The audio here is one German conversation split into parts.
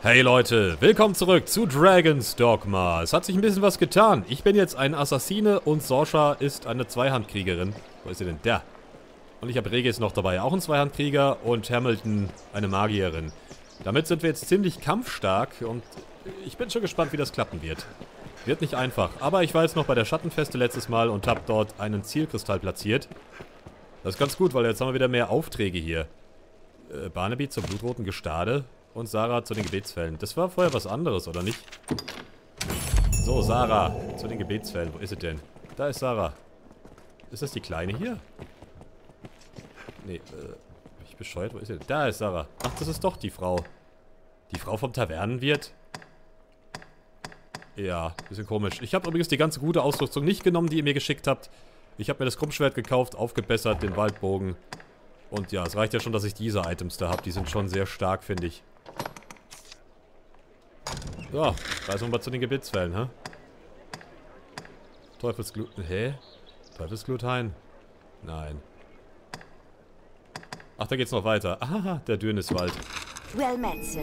Hey Leute, willkommen zurück zu Dragon's Dogma. Es hat sich ein bisschen was getan. Ich bin jetzt ein Assassine und Sorsha ist eine Zweihandkriegerin. Wo ist sie denn? Da. Und ich habe Regis noch dabei, auch ein Zweihandkrieger und Hamilton eine Magierin. Damit sind wir jetzt ziemlich kampfstark und ich bin schon gespannt, wie das klappen wird. Wird nicht einfach, aber ich war jetzt noch bei der Schattenfeste letztes Mal und habe dort einen Zielkristall platziert. Das ist ganz gut, weil jetzt haben wir wieder mehr Aufträge hier. Äh, Barnaby zur blutroten Gestade und Sarah zu den Gebetsfällen. Das war vorher was anderes, oder nicht? So, Sarah, zu den Gebetsfällen. Wo ist sie denn? Da ist Sarah. Ist das die Kleine hier? Nee, äh, bin ich bescheuert? Wo ist sie? Da ist Sarah. Ach, das ist doch die Frau. Die Frau vom Tavernenwirt? Ja, bisschen komisch. Ich habe übrigens die ganze gute Ausrüstung nicht genommen, die ihr mir geschickt habt. Ich habe mir das Krummschwert gekauft, aufgebessert, den Waldbogen. Und ja, es reicht ja schon, dass ich diese Items da habe. Die sind schon sehr stark, finde ich. So, reisen wir mal zu den Gebetswellen, hä? Teufelsglut... Hä? Teufelsgluthein? Nein. Ach, da geht's noch weiter. Ah, der Dürniswald. Well met, sir.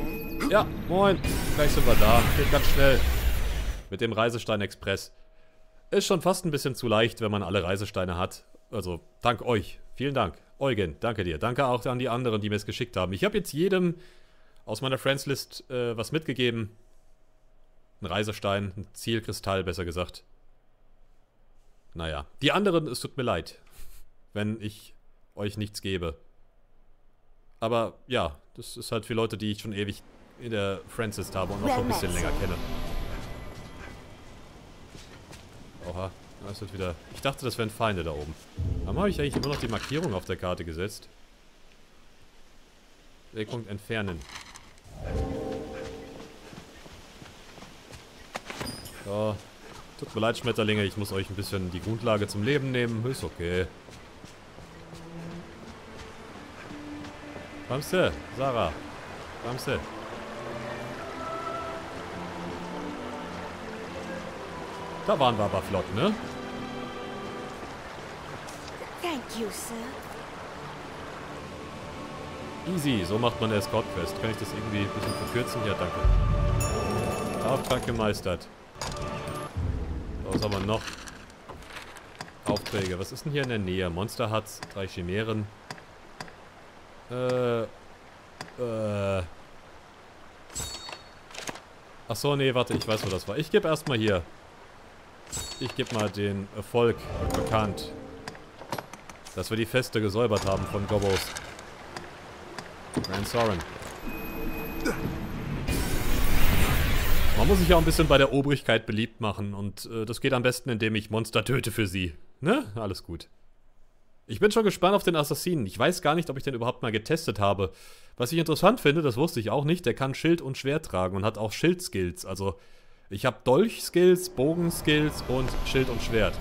Ja, moin. Gleich sind wir da. Geht ganz schnell. Mit dem Reisestein Express. Ist schon fast ein bisschen zu leicht, wenn man alle Reisesteine hat. Also, dank euch. Vielen Dank. Eugen, danke dir. Danke auch an die anderen, die mir es geschickt haben. Ich habe jetzt jedem aus meiner Friendslist äh, was mitgegeben. Ein Reisestein, ein Zielkristall, besser gesagt. Naja, die anderen, es tut mir leid, wenn ich euch nichts gebe. Aber ja, das ist halt für Leute, die ich schon ewig in der Friendslist habe und noch schon ein bisschen länger kenne. Oha, das wird wieder... Ich dachte, das wären Feinde da oben. Warum habe ich eigentlich immer noch die Markierung auf der Karte gesetzt? Wegpunkt entfernen. So. Tut mir leid, Schmetterlinge, ich muss euch ein bisschen die Grundlage zum Leben nehmen. Ist okay. Du, Sarah? Du? Da waren wir aber flott, ne? Thank you, sir. Easy, so macht man Escort-Quest. Kann ich das irgendwie ein bisschen verkürzen? Ja, danke. Auftrag gemeistert. So, was haben wir noch? Aufträge. Was ist denn hier in der Nähe? Monster Huts, drei Chimären. Äh. Äh. Ach so, nee, warte, ich weiß, wo das war. Ich gebe erstmal hier. Ich gebe mal den Erfolg bekannt. Dass wir die Feste gesäubert haben von Gobos. Grand Soren. Man muss sich ja auch ein bisschen bei der Obrigkeit beliebt machen und äh, das geht am besten, indem ich Monster töte für sie. Ne? Alles gut. Ich bin schon gespannt auf den Assassinen. Ich weiß gar nicht, ob ich den überhaupt mal getestet habe. Was ich interessant finde, das wusste ich auch nicht, der kann Schild und Schwert tragen und hat auch Schild-Skills. Also, ich habe Dolch-Skills, Bogen-Skills und Schild und Schwert.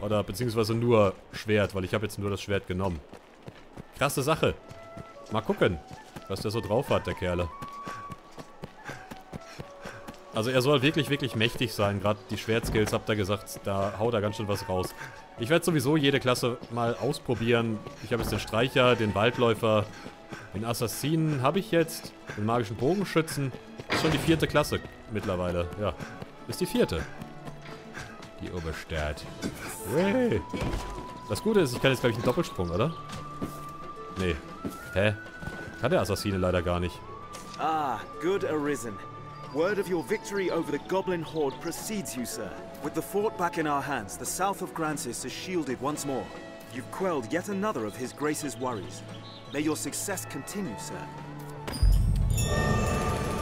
Oder beziehungsweise nur Schwert, weil ich habe jetzt nur das Schwert genommen. Krasse Sache. Mal gucken, was der so drauf hat, der Kerle. Also er soll wirklich, wirklich mächtig sein. Gerade die Schwertskills, habt ihr gesagt, da haut er ganz schön was raus. Ich werde sowieso jede Klasse mal ausprobieren. Ich habe jetzt den Streicher, den Waldläufer, den Assassinen habe ich jetzt, den magischen Bogenschützen. Ist schon die vierte Klasse mittlerweile, ja. Ist die vierte. Die Oberstadt. Hey. Das Gute ist, ich kann jetzt, glaube ich, einen Doppelsprung, oder? Nee. Hä? Kann der Assassine leider gar nicht. Ah, good arisen. Word of your victory over the goblin horde precedes you, sir. With the fort back in our hands, the south of Grancis is shielded once more. You've quelled yet another of his grace's worries. May your success continue, sir.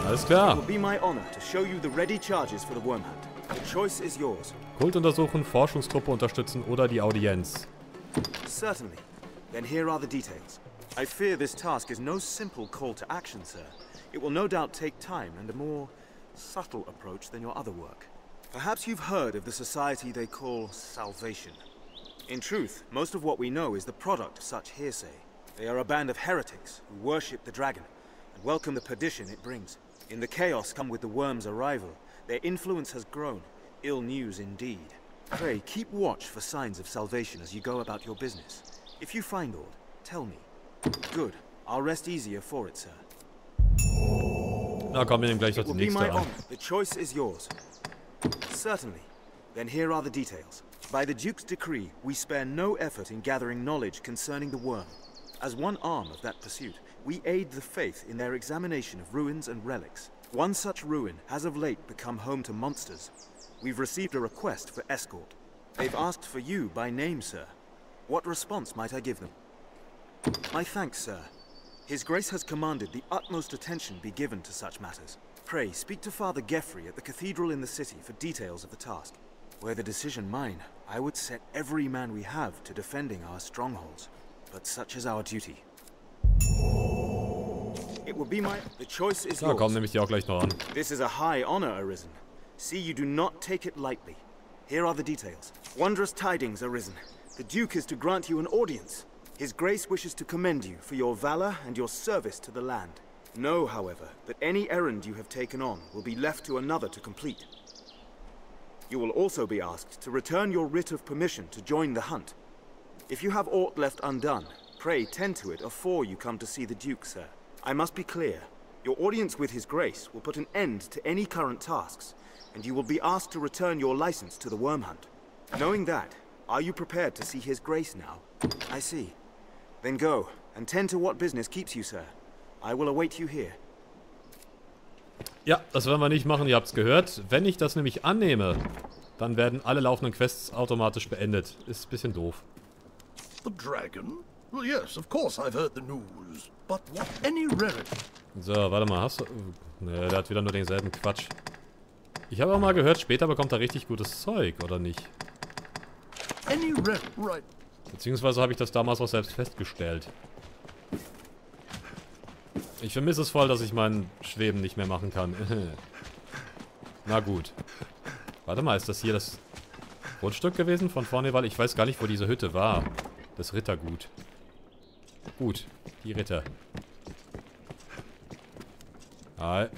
Alles It will be my honor to show you the ready charges for the worm hunt. The choice is yours. Kult untersuchen, Forschungstruppe unterstützen oder die Audienz. Certainly. Then here are the details. I fear this task is no simple call to action, sir. It will no doubt take time and a more subtle approach than your other work. Perhaps you've heard of the society they call Salvation. In truth, most of what we know is the product of such hearsay. They are a band of heretics who worship the dragon and welcome the perdition it brings. In the chaos come with the worm's arrival, their influence has grown. Ill news indeed. Pray, keep watch for signs of salvation as you go about your business. If you find aught, tell me. Good. I'll rest easier for it, sir. Na komm, wir nehmen gleich noch die nächste my an. The choice is yours. Certainly. Then here are the details. By the Duke's decree, we spare no effort in gathering knowledge concerning the worm. As one arm of that pursuit, we aid the faith in their examination of ruins and relics. One such ruin has of late become home to monsters. We've received a request for escort. They've asked for you by name, sir. What response might I give them? My thanks, sir. His Grace has commanded the utmost attention be given to such matters. Pray, speak to Father Geoffrey at the cathedral in the city for details of the task. Were the decision mine, I would set every man we have to defending our strongholds. But such is our duty. It will be my... The choice is Na komm, yours. nehme ich die auch gleich noch an. This is a high honor, Arisen. See, you do not take it lightly. Here are the details. Wondrous tidings, Arisen. The Duke is to grant you an audience. His Grace wishes to commend you for your valor and your service to the land. Know, however, that any errand you have taken on will be left to another to complete. You will also be asked to return your writ of permission to join the hunt. If you have aught left undone, pray tend to it afore you come to see the Duke, sir. I must be clear. Your audience with His Grace will put an end to any current tasks, and you will be asked to return your license to the Worm Hunt. Knowing that, are you prepared to see His Grace now? I see. Then go, and tend to what business keeps you, sir. I will await you here. Ja, das werden wir nicht machen, ihr habt's gehört. Wenn ich das nämlich annehme, dann werden alle laufenden Quests automatisch beendet. Ist ein bisschen doof. The dragon? Well, yes, of course I've heard the news. But what any rarity? So, warte mal, hast du... Ne, der hat wieder nur denselben Quatsch. Ich habe auch mal gehört, später bekommt er richtig gutes Zeug, oder nicht? Any rare... Right. Beziehungsweise habe ich das damals auch selbst festgestellt. Ich vermisse es voll, dass ich mein Schweben nicht mehr machen kann. Na gut. Warte mal, ist das hier das Grundstück gewesen von vorne? Weil ich weiß gar nicht, wo diese Hütte war. Das Rittergut. Gut, die Ritter. Hi.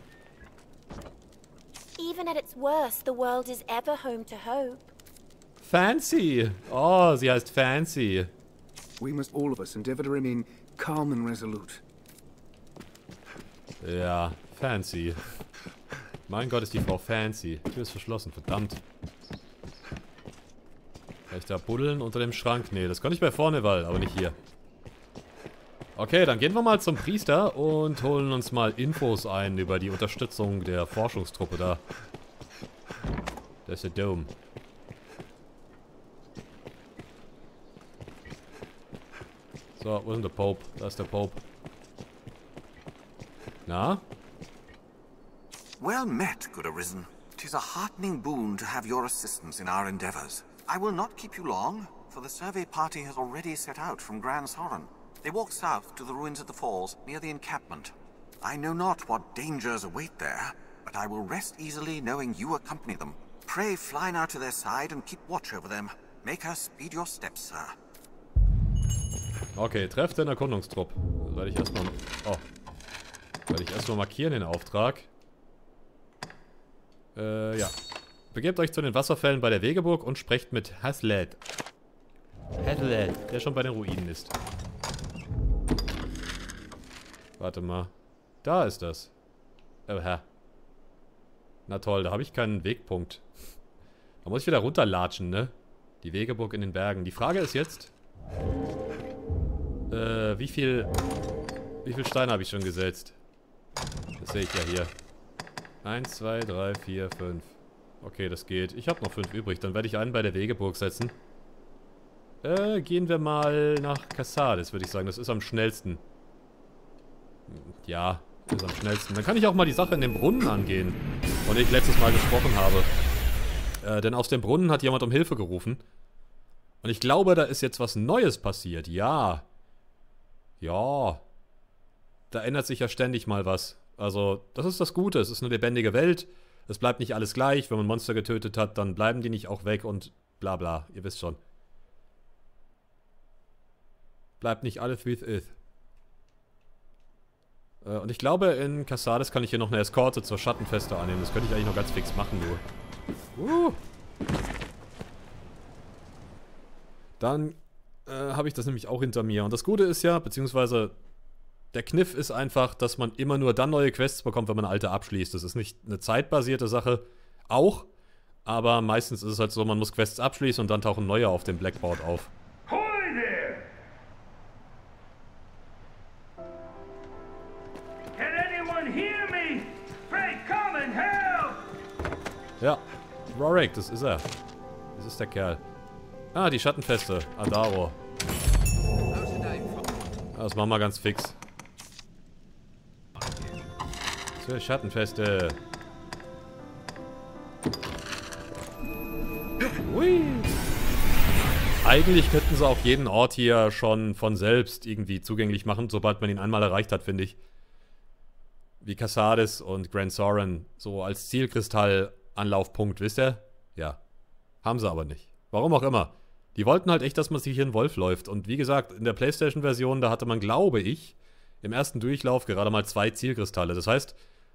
Even at its worst, the world is ever home to hope. Fancy. Oh, sie heißt Fancy. We must all of us endeavour to remain calm and resolute. Ja, Fancy. Mein Gott, ist die Frau Fancy. Die Tür ist verschlossen, verdammt. Kann ich da buddeln unter dem Schrank? Nee, das kann ich bei Vorneval, aber nicht hier. Okay, dann gehen wir mal zum Priester und holen uns mal Infos ein über die Unterstützung der Forschungstruppe da. Das ist der Dome. So, it wasn't the Pope? That's the Pope. Na? Well met, good Arisen. Tis a heartening boon to have your assistance in our endeavors. I will not keep you long, for the survey party has already set out from Grand Soren. They walk south to the ruins of the falls near the encampment. I know not what dangers await there, but I will rest easily knowing you accompany them. Pray fly now to their side and keep watch over them. Make her speed your steps, sir. Okay, Treff den Erkundungstrupp. Werde ich erstmal. Oh. Werde ich erstmal markieren den Auftrag. Äh, ja. Begebt euch zu den Wasserfällen bei der Wegeburg und sprecht mit Hasled. Hasled, der schon bei den Ruinen ist. Warte mal. Da ist das. Oh, hä. Na toll, da habe ich keinen Wegpunkt. Da muss ich wieder runterlatschen, ne? Die Wegeburg in den Bergen. Die Frage ist jetzt... Äh, wie viel... Wie viel Steine habe ich schon gesetzt? Das sehe ich ja hier. 1, 2, 3, 4, 5. Okay, das geht. Ich habe noch 5 übrig. Dann werde ich einen bei der Wegeburg setzen. Äh, gehen wir mal nach Cassades, würde ich sagen. Das ist am schnellsten. Ja, ist am schnellsten. Dann kann ich auch mal die Sache in dem Brunnen angehen, von der ich letztes Mal gesprochen habe. Äh, denn aus dem Brunnen hat jemand um Hilfe gerufen. Und ich glaube, da ist jetzt was Neues passiert. Ja. Ja. Da ändert sich ja ständig mal was. Also, das ist das Gute. Es ist eine lebendige Welt. Es bleibt nicht alles gleich. Wenn man Monster getötet hat, dann bleiben die nicht auch weg und bla bla. Ihr wisst schon. Bleibt nicht alles wie es ist. Äh, und ich glaube, in Cassades kann ich hier noch eine Eskorte zur Schattenfeste annehmen. Das könnte ich eigentlich noch ganz fix machen, nur. Uh. Dann äh, habe ich das nämlich auch hinter mir. Und das Gute ist ja, beziehungsweise der Kniff ist einfach, dass man immer nur dann neue Quests bekommt, wenn man alte abschließt. Das ist nicht eine zeitbasierte Sache. Auch. Aber meistens ist es halt so, man muss Quests abschließen und dann tauchen neue auf dem Blackboard auf. Ja, Rorik, das ist er. Das ist der Kerl. Ah, die Schattenfeste. Adaro. Das machen wir ganz fix. Zur Schattenfeste. Hui. Eigentlich könnten sie auch jeden Ort hier schon von selbst irgendwie zugänglich machen, sobald man ihn einmal erreicht hat, finde ich. Wie Cassades und Grand Soren, so als Zielkristall-Anlaufpunkt, wisst ihr? Ja. Haben sie aber nicht. Warum auch immer. Die wollten halt echt, dass man sich hier in Wolf läuft. Und wie gesagt, in der Playstation-Version, da hatte man, glaube ich, im ersten Durchlauf gerade mal zwei Zielkristalle. Das heißt,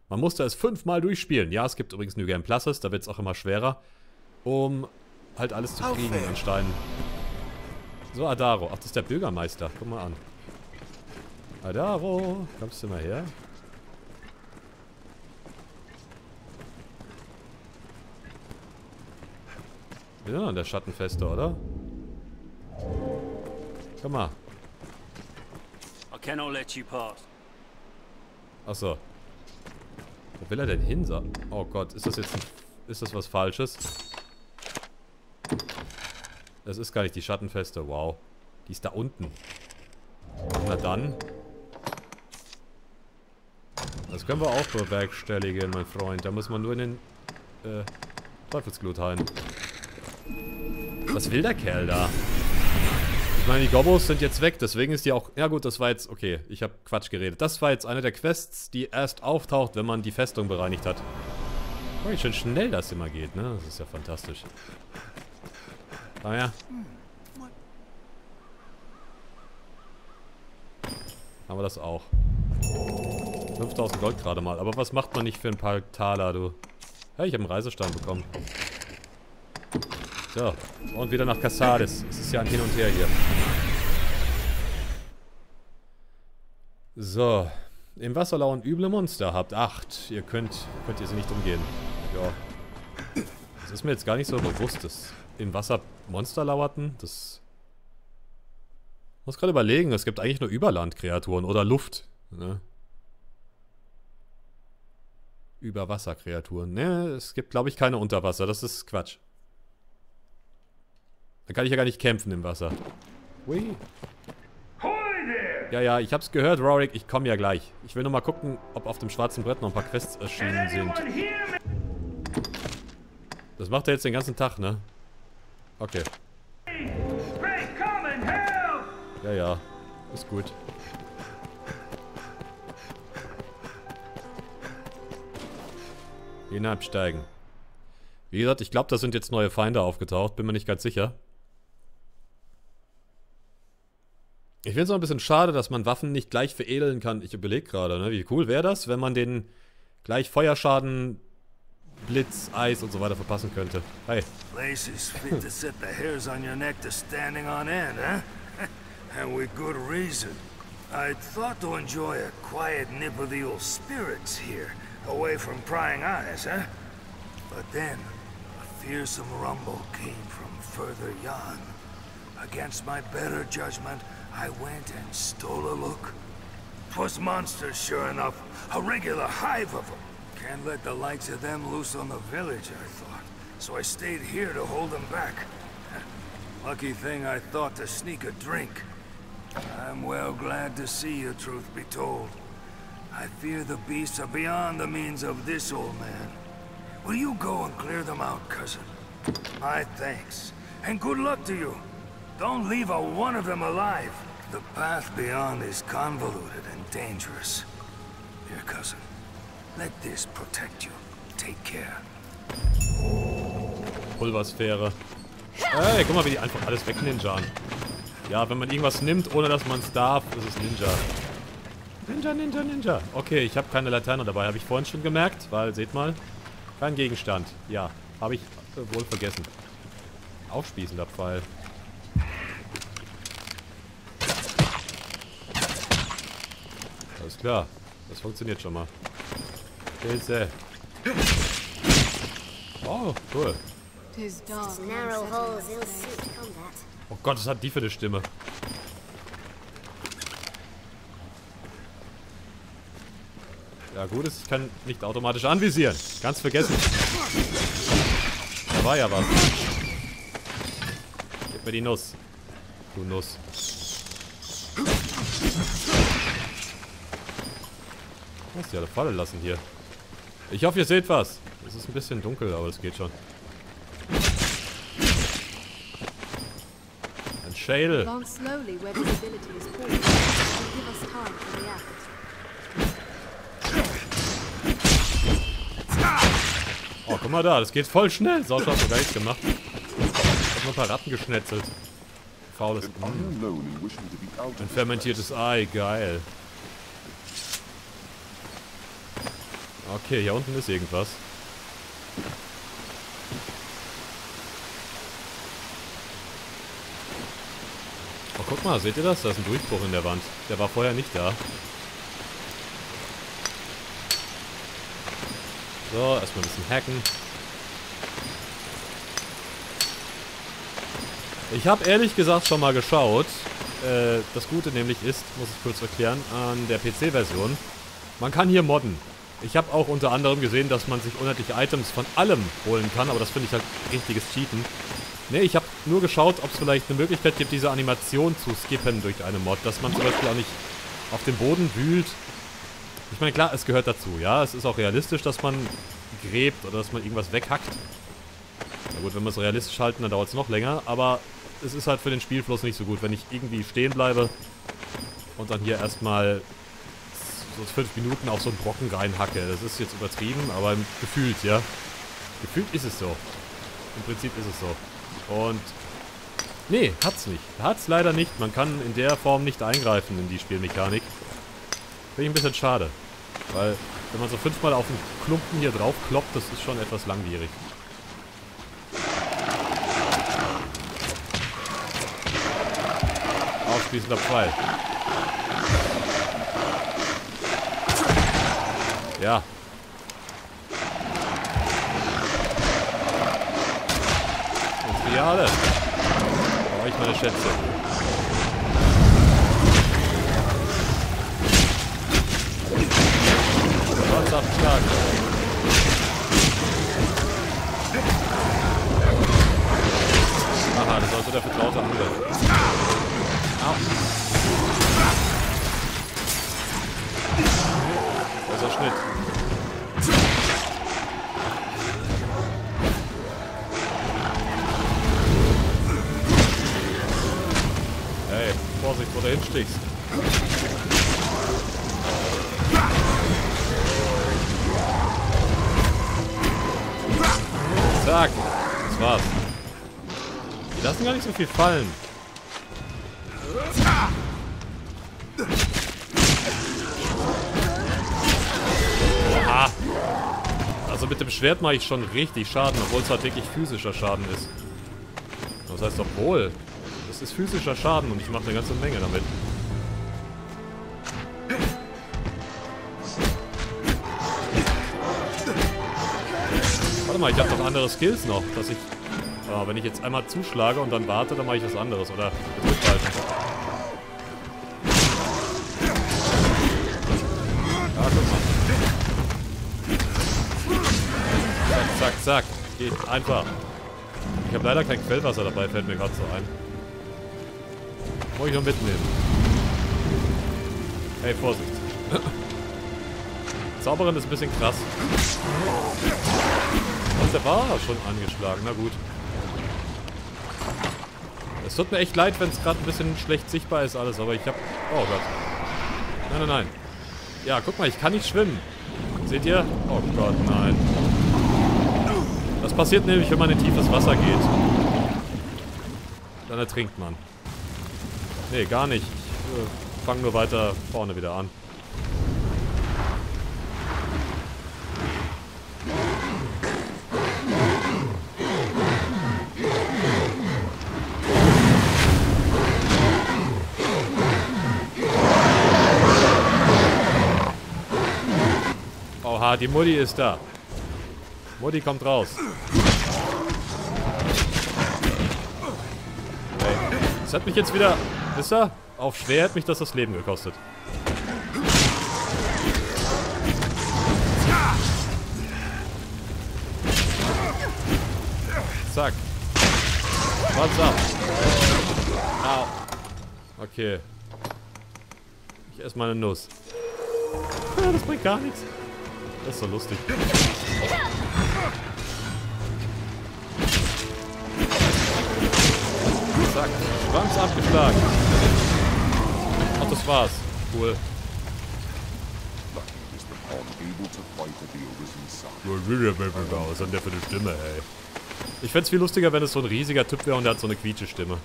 man musste es fünfmal durchspielen. Ja, es gibt übrigens New Game Pluses, da wird es auch immer schwerer, um halt alles zu kriegen an Steinen. So, Adaro. Ach, das ist der Bürgermeister. Guck mal an. Adaro, kommst du mal her? Wir sind an der Schattenfeste, oder? Komm mal. I cannot let you pass. Achso. Wo will er denn hin? Oh Gott, ist das jetzt ein, Ist das was Falsches? Das ist gar nicht die Schattenfeste, wow. Die ist da unten. Na dann. Das können wir auch bewerkstelligen, mein Freund. Da muss man nur in den äh, Teufelsglut heilen. Was will der Kerl da? Ich meine, die Gobos sind jetzt weg, deswegen ist die auch... Ja gut, das war jetzt... Okay, ich habe Quatsch geredet. Das war jetzt eine der Quests, die erst auftaucht, wenn man die Festung bereinigt hat. Oh, wie schön schnell das immer geht, ne? Das ist ja fantastisch. Ah ja. Haben wir das auch. 5000 Gold gerade mal. Aber was macht man nicht für ein paar Taler, du? Hey, ich habe einen Reisestein bekommen. So, und wieder nach Cassades. Es ist ja ein Hin und Her hier. So, im Wasser lauern üble Monster. Habt acht. Ihr könnt, könnt ihr sie nicht umgehen. Ja. Das ist mir jetzt gar nicht so bewusst, dass im Wasser Monster lauerten. Das... Ich muss gerade überlegen, es gibt eigentlich nur Überlandkreaturen oder Luft. Ne? Überwasserkreaturen. Ne, es gibt, glaube ich, keine Unterwasser. Das ist Quatsch. Da kann ich ja gar nicht kämpfen im Wasser. Hui. Ja, ja, ich hab's gehört, Rorik. Ich komme ja gleich. Ich will nur mal gucken, ob auf dem schwarzen Brett noch ein paar Quests erschienen sind. Das macht er jetzt den ganzen Tag, ne? Okay. Ja, ja. Ist gut. Hinabsteigen. Wie gesagt, ich glaube, da sind jetzt neue Feinde aufgetaucht. Bin mir nicht ganz sicher. Ich finde es auch ein bisschen schade, dass man Waffen nicht gleich veredeln kann. Ich überlege gerade, ne? Wie cool wäre das, wenn man den gleich Feuerschaden, Blitz, Eis und so weiter verpassen könnte. Hey. Place is fit to set the hairs on your neck to standing on end, huh? and with good reason. I thought to enjoy a quiet nip of the old spirits here, away from prying eyes, huh? But then, a fearsome rumble came from further yon. Against my better judgment, I went and stole a look. 'Twas monsters, sure enough. A regular hive of them. Can't let the likes of them loose on the village, I thought. So I stayed here to hold them back. Lucky thing I thought to sneak a drink. I'm well glad to see you, truth be told. I fear the beasts are beyond the means of this old man. Will you go and clear them out, cousin? My thanks. And good luck to you. Don't leave a one of them alive. The path beyond is convoluted and dangerous. Here, cousin. Let this protect you. Take care. Pulversphäre. Hey, guck mal, wie die einfach alles wegninjan. Ja, wenn man irgendwas nimmt, ohne dass man es darf, ist es Ninja. Ninja, Ninja, Ninja. Okay, ich habe keine Laterne dabei, habe ich vorhin schon gemerkt, weil, seht mal, kein Gegenstand. Ja, habe ich äh, wohl vergessen. Aufspießender Pfeil. Klar. Das funktioniert schon mal. Pilze. Oh, cool. Oh Gott, was hat die für eine Stimme? Ja gut ich kann nicht automatisch anvisieren. Ganz vergessen. Da war ja was. Gib mir die Nuss. Du Nuss. Muss die alle fallen lassen hier. Ich hoffe, ihr seht was. Es ist ein bisschen dunkel, aber es geht schon. Ein Schädel. Oh, guck mal da, das geht voll schnell. Sascha hat noch gar nichts gemacht. Hat noch ein paar Ratten geschnetzelt. Faules. Ein fermentiertes Ei, geil. Okay, hier unten ist irgendwas. Oh, guck mal, seht ihr das? Da ist ein Durchbruch in der Wand. Der war vorher nicht da. So, erstmal ein bisschen hacken. Ich habe ehrlich gesagt schon mal geschaut. Äh, das Gute nämlich ist, muss ich kurz erklären, an der PC-Version. Man kann hier modden. Ich habe auch unter anderem gesehen, dass man sich unendliche Items von allem holen kann, aber das finde ich halt richtiges Cheaten. Ne, ich habe nur geschaut, ob es vielleicht eine Möglichkeit gibt, diese Animation zu skippen durch eine Mod, dass man zum Beispiel auch nicht auf dem Boden wühlt. Ich meine, klar, es gehört dazu, ja. Es ist auch realistisch, dass man gräbt oder dass man irgendwas weghackt. Na gut, wenn wir es realistisch halten, dann dauert es noch länger, aber es ist halt für den Spielfluss nicht so gut, wenn ich irgendwie stehen bleibe und dann hier erstmal so fünf Minuten auf so einen Brocken reinhacke. Das ist jetzt übertrieben, aber gefühlt, ja. Gefühlt ist es so. Im Prinzip ist es so. Und nee, hat's nicht. Hat's leider nicht. Man kann in der Form nicht eingreifen in die Spielmechanik. Finde ich ein bisschen schade. Weil, wenn man so fünfmal auf den Klumpen hier drauf kloppt, das ist schon etwas langwierig. Aufspießender Pfeil. Ja. Jetzt wir alle. Brauche ich meine Schätze. Trotz abschlagen. Aha, das war so der vertraute Angriff. Au. Großer Schnitt. Hey, Vorsicht, wo du hinstichst. Zack. Das war's. Die lassen gar nicht so viel fallen. Also mit dem Schwert mache ich schon richtig Schaden, obwohl es halt wirklich physischer Schaden ist. Das heißt obwohl. Das ist physischer Schaden und ich mache eine ganze Menge damit. Warte mal, ich habe doch andere Skills noch, dass ich... Ah, wenn ich jetzt einmal zuschlage und dann warte, dann mache ich was anderes, oder? Gedrückt Zack. Geht einfach. Ich habe leider kein Quellwasser dabei, fällt mir gerade so ein. Muss ich noch mitnehmen. Hey, Vorsicht. Zauberin ist ein bisschen krass. Was, der war schon angeschlagen. Na gut. Es tut mir echt leid, wenn es gerade ein bisschen schlecht sichtbar ist alles, aber ich hab... Oh Gott. Nein, nein, nein. Ja, guck mal, ich kann nicht schwimmen. Seht ihr? Oh Gott, nein. Das passiert nämlich, wenn man in tiefes Wasser geht. Dann ertrinkt man. Nee, gar nicht. Ich äh, fange nur weiter vorne wieder an. Oha, die Mutti ist da. Mutti kommt raus. Okay. Das hat mich jetzt wieder... Wisst ihr? Auf schwer hat mich das das Leben gekostet. Zack. What's up? Au. Okay. Ich esse mal eine Nuss. Das bringt gar nichts. Das ist so lustig. Zack. Schwanz abgeschlagen. Ach, das war's. Cool. Was denn der für eine Stimme, ey? Ich fände viel lustiger, wenn es so ein riesiger Typ wäre und der hat so eine quietsche Stimme.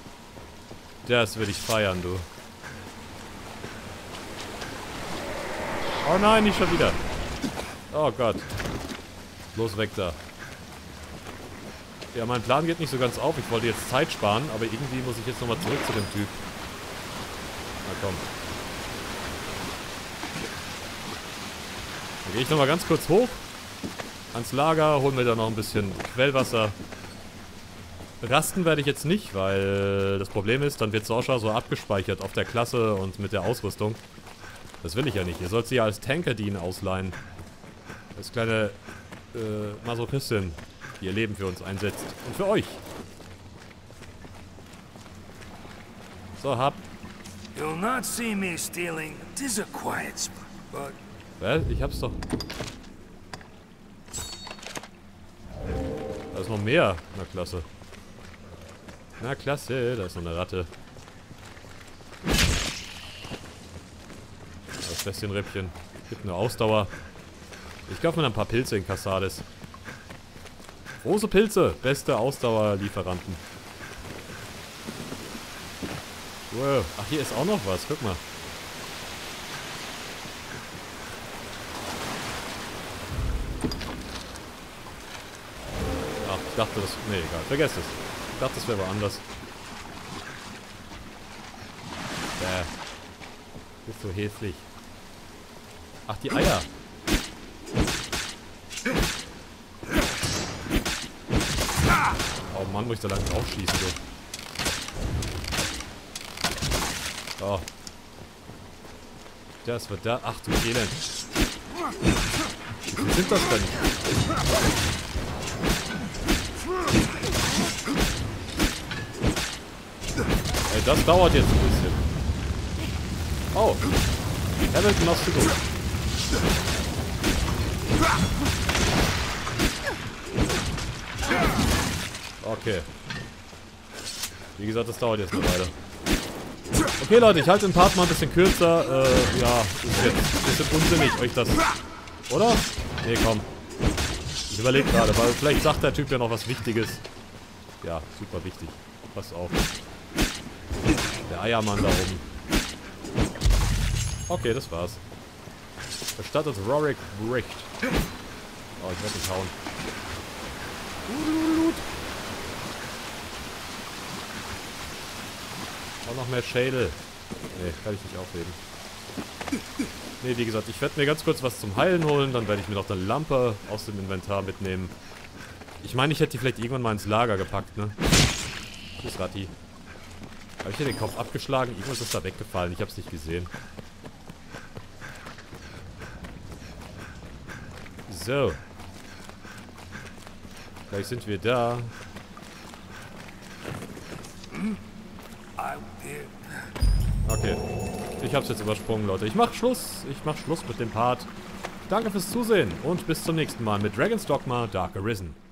Das würde ich feiern, du. Oh nein, nicht schon wieder. Oh Gott. Los weg da. Ja, mein Plan geht nicht so ganz auf. Ich wollte jetzt Zeit sparen, aber irgendwie muss ich jetzt nochmal zurück zu dem Typ. Na komm. Dann gehe ich nochmal ganz kurz hoch. Ans Lager, holen wir da noch ein bisschen Quellwasser. Rasten werde ich jetzt nicht, weil das Problem ist, dann wird Sorsha so abgespeichert auf der Klasse und mit der Ausrüstung. Das will ich ja nicht. Ihr sollt sie ja als Tanker dienen ausleihen. Als kleine äh, Masochistin, die ihr Leben für uns einsetzt. Und für euch. So, hab. You'll not see me stealing. Tis a quiet spot, but Was? Ich hab's doch. Da ist noch mehr. Na klasse. Na klasse, da ist noch eine Ratte. Das Fässchenrippchen. Gibt eine Ausdauer. Ich kaufe mir ein paar Pilze in Cassades. Große Pilze, beste Ausdauerlieferanten. Wow. Ach, hier ist auch noch was. Guck mal. Ach, ich dachte das... Nee, egal. Vergesst es. Ich dachte, das wäre woanders. Bäh. Bist so hässlich. Ach, die Eier. Oh Mann, muss ich da lang drauf schießen, du. Oh. Das wird da. Ach du Elend. Wie sind das denn? Ey, das dauert jetzt ein bisschen. Oh. Hamilton machst du gut. Okay. Wie gesagt, das dauert jetzt eine Weile. Okay, Leute, ich halte den Part mal ein bisschen kürzer. Äh, ja, ist jetzt ein bisschen unsinnig, euch das... Oder? Nee, komm. Ich überlege gerade, weil vielleicht sagt der Typ ja noch was Wichtiges. Ja, super wichtig. Passt auf. Der Eiermann da oben. Okay, das war's. Verstattet Rorik Bricht. Oh, ich werde nicht hauen. Auch noch mehr Schädel. Nee, kann ich nicht aufheben. Nee, wie gesagt, ich werde mir ganz kurz was zum Heilen holen. Dann werde ich mir noch eine Lampe aus dem Inventar mitnehmen. Ich meine, ich hätte die vielleicht irgendwann mal ins Lager gepackt, ne? Tschüss, Ratti. Habe ich hier den Kopf abgeschlagen? Irgendwas ist da weggefallen. Ich habe es nicht gesehen. So. Gleich sind wir da. Ich hab's jetzt übersprungen, Leute. Ich mach Schluss. Ich mach Schluss mit dem Part. Danke fürs Zusehen und bis zum nächsten Mal mit Dragon's Dogma Dark Arisen.